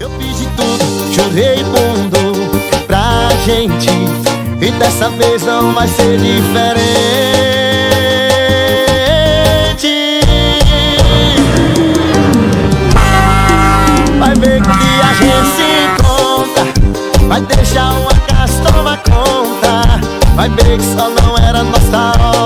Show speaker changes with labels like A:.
A: Eu fiz de tudo, chorei mundo pra gente. E dessa vez não vai ser diferente. Vai ver que a gente se conta. Vai deixar uma casta tomar conta. Vai ver que só não era nossa hora.